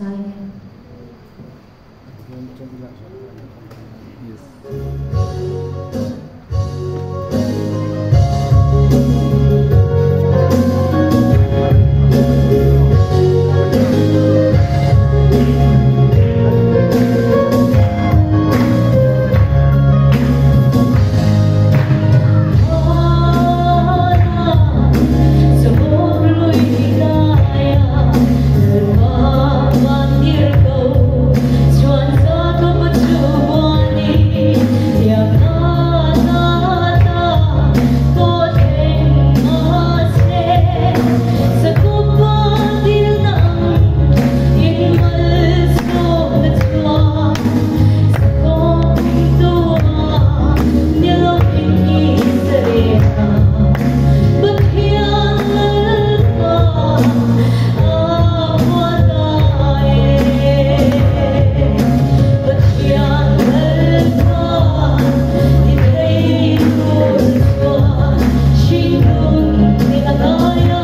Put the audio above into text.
Yes. la know.